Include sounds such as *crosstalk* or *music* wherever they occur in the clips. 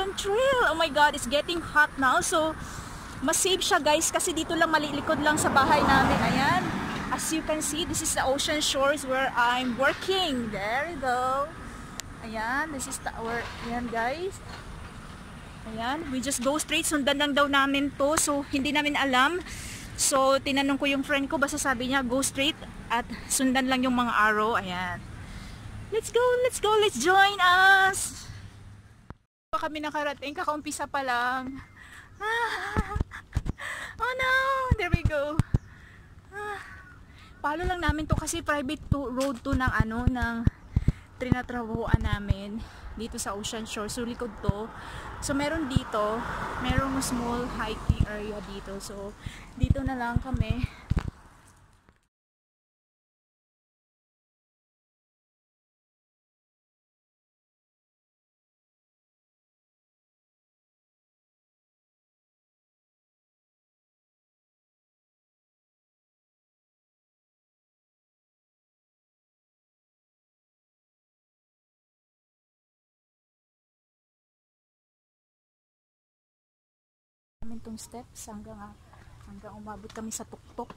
Wilson Trail. Oh my God, it's getting hot now. So, mas safe siya guys kasi dito lang malilikod lang sa bahay namin. Ayan. As you can see, this is the ocean shores where I'm working. There you go. Ayan, this is the, our, ayan guys. Ayan, we just go straight. Sundan lang daw namin to. So, hindi namin alam. So, tinanong ko yung friend ko. Basta sabi niya, go straight at sundan lang yung mga arrow. Ayan. Let's go, let's go, let's join us! Pa kami nakarating, kakaumpisa pa lang. *laughs* Ah, oh no, there we go. Ah, palo lang namin to kasi private to, road to ng ano, ng trinatrabuhan namin dito sa Ocean Shore. So, likod to. So, meron dito, merong small hiking area dito. So, dito na lang kami tong steps hanggang, uh, hanggang umabot kami sa tuktok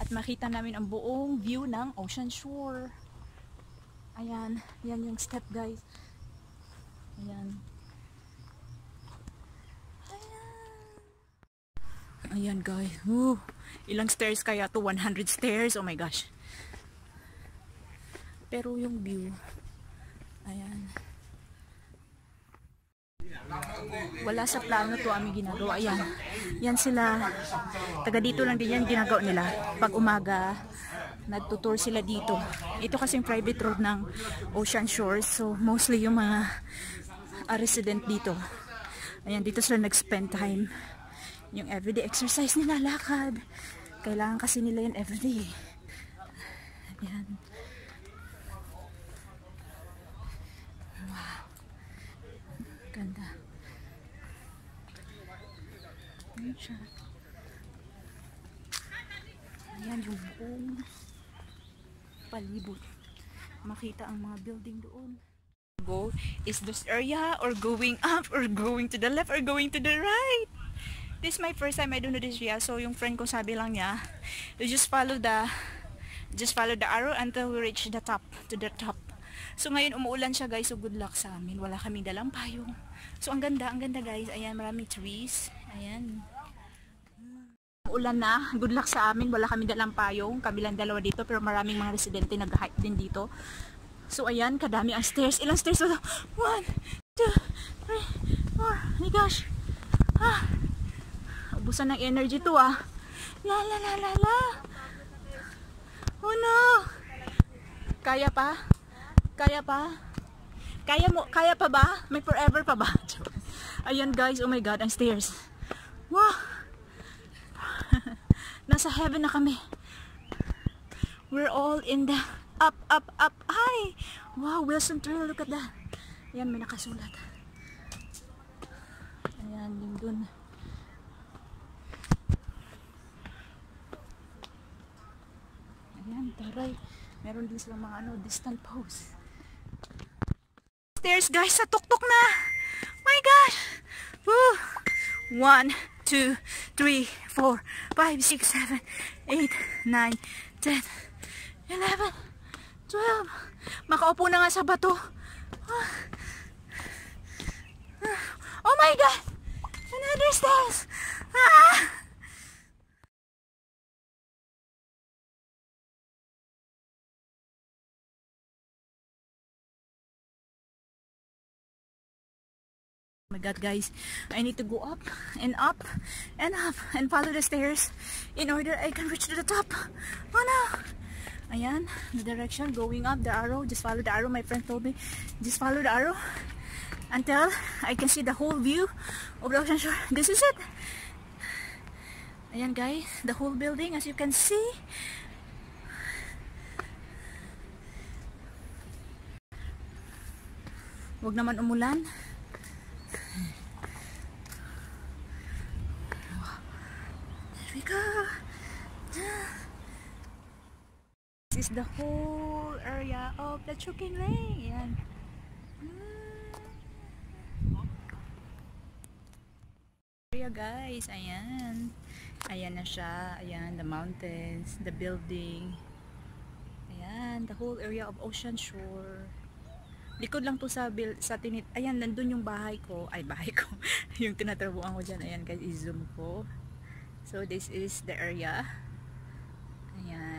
at makita namin ang buong view ng ocean shore. Ayan, yan yung step guys. Ayan. Ayan. Guys. Woo. ilang stairs kaya to? 100 stairs? Oh my gosh. Pero yung view ayan wala sa plano to aming ginagawa. Yan. Yan sila. Taga dito lang din yan ginagawa nila. Pag umaga, nagtutour sila dito. Ito kasing private road ng Ocean Shores. So, mostly yung mga uh, resident dito. Ayan, dito sila nag-spend time. Yung everyday exercise nila, lakad. Kailangan kasi nila yan everyday. Ayan. Ganda. Ayan siya. Ayan yung buong palibot. Makita ang mga building doon. Go is this area or going up or going to the left or going to the right. This is my first time I don't know this area. So yung friend ko sabi lang niya, you just follow the just follow the arrow until we reach the top to the top. So ngayon umuulan siya guys, so good luck sa amin. Wala kaming dalang payong. So ang ganda, ang ganda guys. Ayan, maraming trees. Ayan. Umuulan na. Good luck sa amin. Wala kaming dalang payong. Kabilang dalawa dito pero maraming mga residente nag-hike din dito. So ayan, kadami ang stairs. Ilang stairs? One, two, three, four. Oh my gosh. Ah. Ubusan ng energy to ah. La la la la la. Oh no. Kaya pa? Kaya pa? Kaya mo, kaya pa ba? May forever pa ba? *laughs* Ayan guys, oh my god, ang stairs. Wow! *laughs* Nasa heaven na kami. We're all in the up, up, up. Hi! Wow, Wilson Trail, look at that. Ayan, may nakasulat. Ayan, yung dun. Ayan, taray. Meron din silang mga ano, distant post stairs guys sa tuktok na. My gosh. Woo. 1, 2, 3, 4, 5, 6, 7, 8, 9, 10, 11, 12. Makaupo na nga sa bato. Oh my god. Another stairs. Ah. My god guys. I need to go up and up and up and follow the stairs in order I can reach to the top. Oh no. Ayan the direction going up the arrow. Just follow the arrow my friend told me. Just follow the arrow until I can see the whole view of the ocean shore. This is it. Ayan guys the whole building as you can see. Huwag naman umulan. ka. This is the whole area of the Chuking Lane. Yan. Area guys, ayan. Ayan na siya. Ayan, the mountains, the building. Ayan, the whole area of Ocean Shore. Likod lang to sa, sa tinit. Ayan, nandun yung bahay ko. Ay, bahay ko. *laughs* yung tinatrabuhan ko dyan. Ayan guys, i-zoom ko. So, this is the area. Ayan.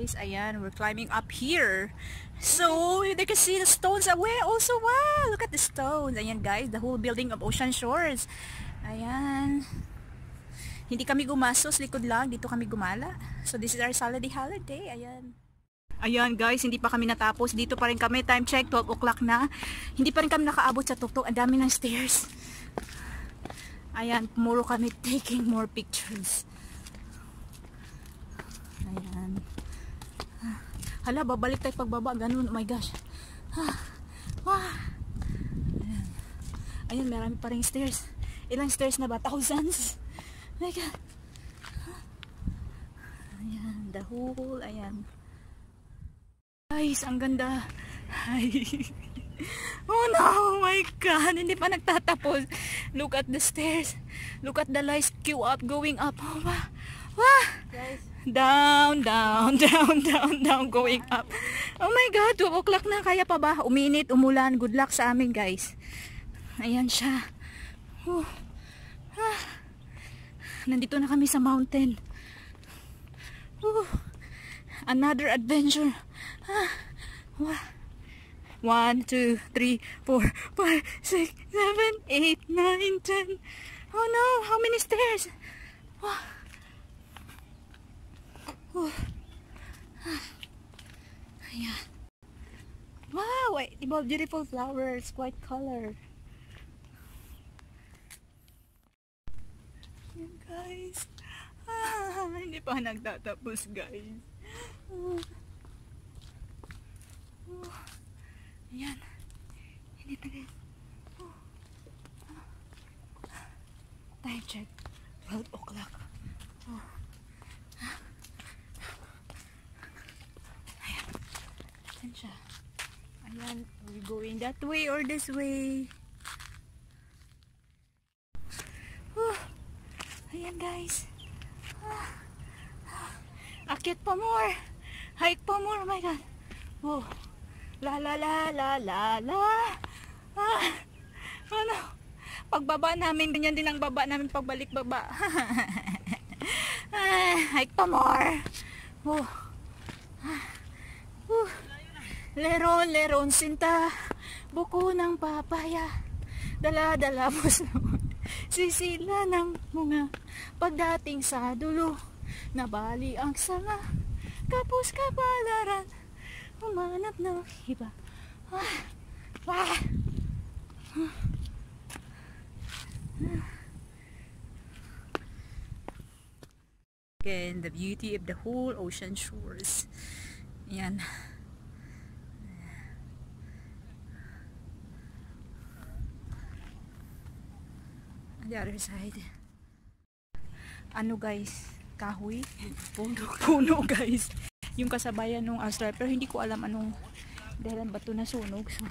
Guys, ayan, we're climbing up here. So, they can see the stones away also. Wow, look at the stones. Ayan guys, the whole building of Ocean Shores. Ayan. Hindi kami gumasos, likod lang. Dito kami gumala. So, this is our holiday holiday. Ayan. Ayan guys, hindi pa kami natapos. Dito pa rin kami. Time check, 12 o'clock na. Hindi pa rin kami nakaabot sa tuktok. Ang dami ng stairs. Ayan, pumuro kami taking more pictures. Ayan. Hala, babalik tayo pagbaba. Ganun, oh my gosh. Ah, ah. Ayan. Ayan, marami pa rin stairs. Ilang stairs na ba? Thousands. Oh my God. Ayan, the whole, ayan. Guys, ang ganda. Ay. *laughs* Oh no, oh my God. Hindi pa nagtatapos. Look at the stairs. Look at the lights queue up, going up. Oh, wow. Guys, Down, down, *laughs* down, down, down, going up. Oh my God, 2 o'clock na. Kaya pa ba? Uminit, umulan. Good luck sa amin, guys. Ayan siya. Oh. Ah. Nandito na kami sa mountain. Oh. Another adventure. Ah. Wow. 1, 2, 3, 4, 5, 6, 7, 8, 9, 10. Oh no, how many stairs? Wow. Oh. Ah. *sighs* Ayan. Wow, diba beautiful flowers, white color. Ayan guys. Ah, hindi pa nagtatapos guys. Oh. Ayan. Hindi pa guys. Oh. Time check. 12 o'clock. Oh. Ayan siya. Ayan. Are we going that way or this way? Oh. Ayan guys. Ah. Ah. Akit pa more. Hike pa more. Oh my God. Oh. La la la la la la. Ah. Ano? Pagbaba namin, ganyan din ang baba namin pagbalik baba. *laughs* ah, hike pa more. Oh. Ah. Leron, leron, sinta, buko ng papaya, dala-dala mo sa *laughs* sisila ng mga pagdating sa dulo, nabali ang sanga, kapos kapalaran, umanap ng iba. Ah, ah. Again, the beauty of the whole ocean shores. Yan. The other side. Ano guys? Kahoy? Puno. Puno guys. Yung kasabayan ng Australia. Pero hindi ko alam anong dahilan ba ito nasunog. So,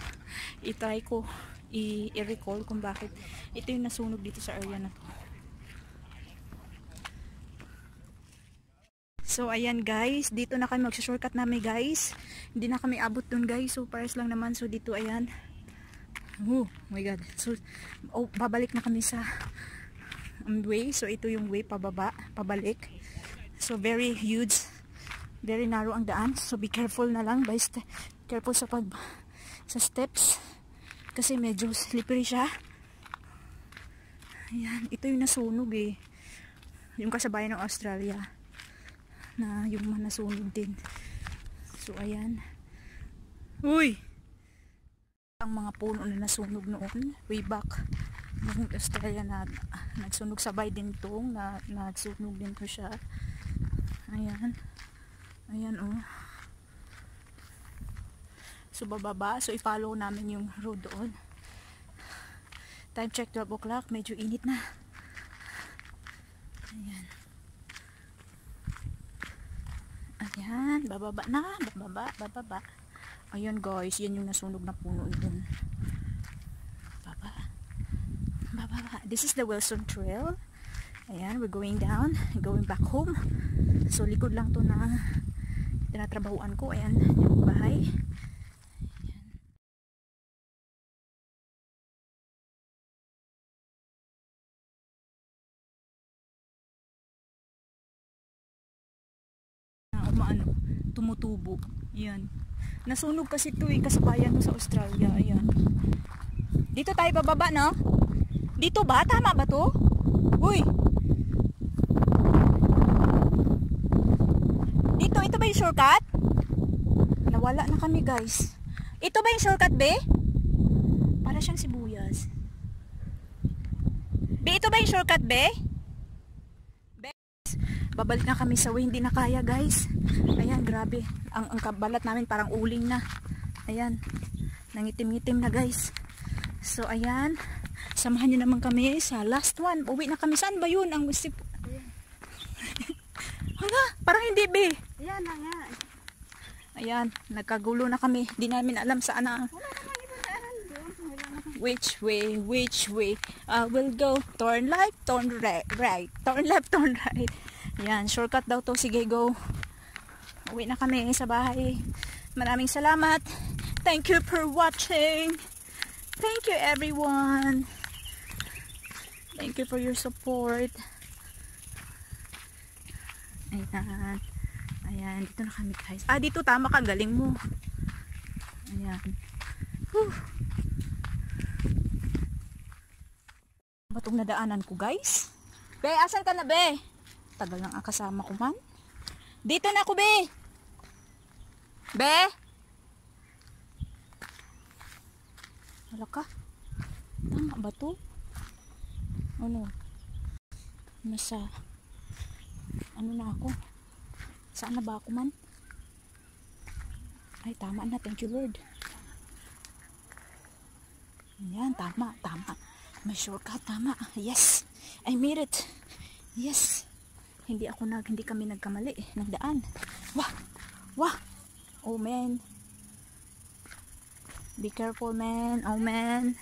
itry ko i-recall kung bakit ito yung nasunog dito sa area na to. So, ayan guys. Dito na kami magsa-shortcut namin guys. Hindi na kami abot dun guys. So, pares lang naman. So, dito ayan. Oh my god. So, oh, babalik na kami sa um, way. So, ito yung way pababa, pabalik. So, very huge. Very narrow ang daan. So, be careful na lang. By careful sa pag sa steps. Kasi medyo slippery siya. Ayan. Ito yung nasunog eh. Yung kasabayan ng Australia. Na yung nasunog din. So, ayan. Uy! Ang mga puno na nasunog noon way back yung Australia na nagsunog sabay din tong na nagsunog din to siya ayan ayan oh So bababa. So i-follow namin yung road doon. Time check 12 o'clock. Medyo init na. Ayan. Ayan. Bababa na. Bababa. Bababa. Ayan guys. Yan yung nasunog na puno doon. Baba. Bababa. This is the Wilson Trail. Ayan. We're going down. Going back home. So likod lang to na tinatrabahuan ko. Ayan. Yung bahay. umaano, tumutubo. Yan. Nasunog kasi ito eh, kasabayan mo sa Australia. Ayan. Dito tayo bababa, no? Dito ba? Tama ba to? Uy! Dito, ito ba yung shortcut? Nawala na kami, guys. Ito ba yung shortcut, be? Para siyang sibuyas. Be, ito ba yung shortcut, be? babalik na kami sa way hindi na kaya guys ayan grabe ang, ang kabalat namin parang uling na ayan nangitim-ngitim na guys so ayan samahan nyo naman kami sa last one. Uwi na kami. Saan ba yun? Ang sip hala parang hindi be. Yan na nga. ayan nagkagulo na kami. Di namin alam saan na Wala naman ibang daanan doon. Wala naman. which way which way? I will go. Turn left turn right right. Turn left turn right. Yan shortcut daw to. Sige go. Uwi na kami sa bahay. Maraming salamat. Thank you for watching. Thank you everyone thank you for your support ayan ayan dito na kami guys ah dito tama ka galing mo ayan Whew. ba itong nadaanan ko guys? Be, asan ka na be? Tagal nang kasama ko man. Dito na ako be. Be? Wala ka? Tama ba to? Ano? Nasa ano na ako? Saan na ba ako man? Ay, tama na. Thank you, Lord. Yan, tama, tama. May shortcut, tama. Yes, I made it. Yes. Hindi ako nag, hindi kami nagkamali eh. Nagdaan. Wah! Wah! Oh man. Be careful man. Oh man.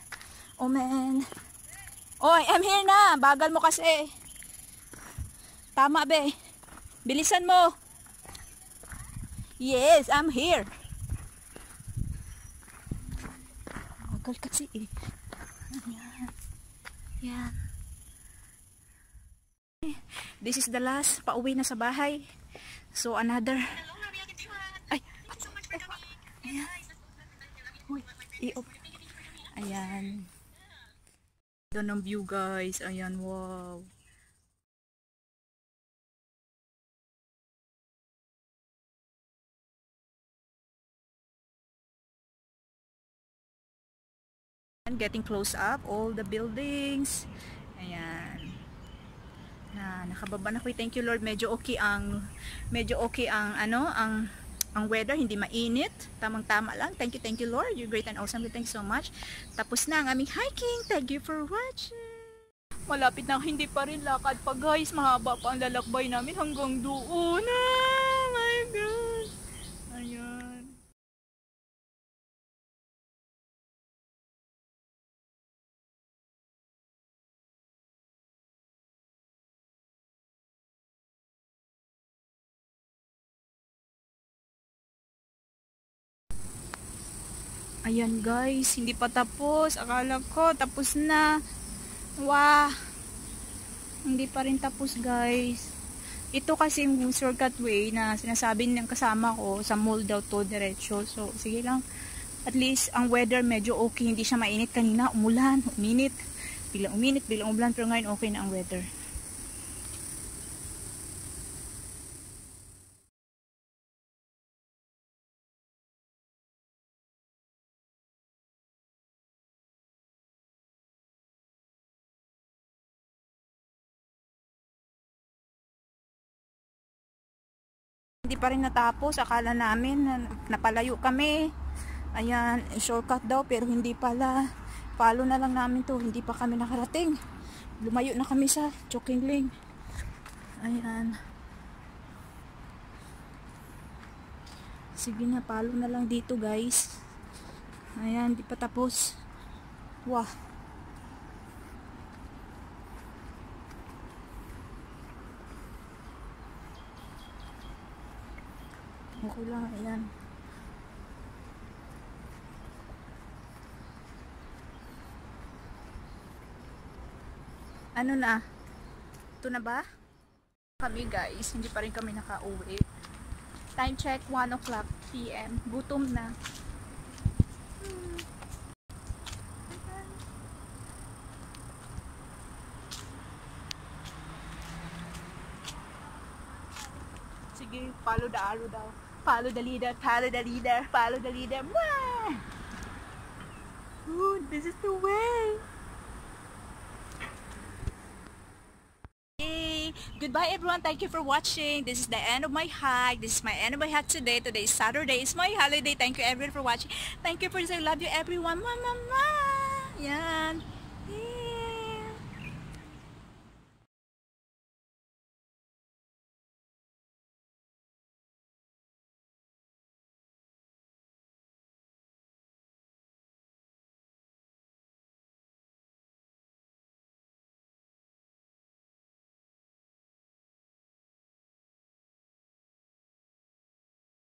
Oh man. Oy, I'm here na. Bagal mo kasi. Tama be. Bilisan mo. Yes, I'm here. Bagal kasi eh. Ayan. Yan. This is the last. Pauwi na sa bahay. So, another. Ay. Ayan. Uy. I-op. Ayan. Doon ang view guys. Ayan. Wow. getting close up all the buildings ayan na nakababa na ko thank you lord medyo okay ang medyo okay ang ano ang ang weather hindi mainit. Tamang tama lang. Thank you thank you lord. You're great and awesome. Thank you so much. Tapos na ang aming hiking. Thank you for watching. Malapit na hindi pa rin lakad pa guys. Mahaba pa ang lalakbay namin hanggang doon. Ah Ayan guys, hindi pa tapos. Akala ko tapos na. Wow. Hindi pa rin tapos guys. Ito kasi yung shortcut way na sinasabi ng kasama ko sa mall daw to diretso. So, sige lang. At least ang weather medyo okay. Hindi siya mainit kanina. Umulan, uminit. Bilang uminit, bilang umulan. Pero ngayon okay na ang weather. Hindi pa rin natapos. Akala namin na napalayo kami. Ayan, shortcut daw pero hindi pala. Follow na lang namin to. Hindi pa kami nakarating. Lumayo na kami sa Chokingling. Ayan. Sige na, follow na lang dito guys. Ayan, di pa tapos. Wah. Okay lang, ayan. Ano na? Ito na ba? Kami guys, hindi pa rin kami nakauwi. Time check, 1 o'clock p.m. Gutom na. Hmm. Sige, the arrow daw. Follow the leader, follow the leader, follow the leader. Mwah! Ooh, this is the way. Yay! Goodbye everyone. Thank you for watching. This is the end of my hike. This is my end of my hike today. Today is Saturday. It's my holiday. Thank you everyone for watching. Thank you for saying I love you everyone. Mama, mama. Yan.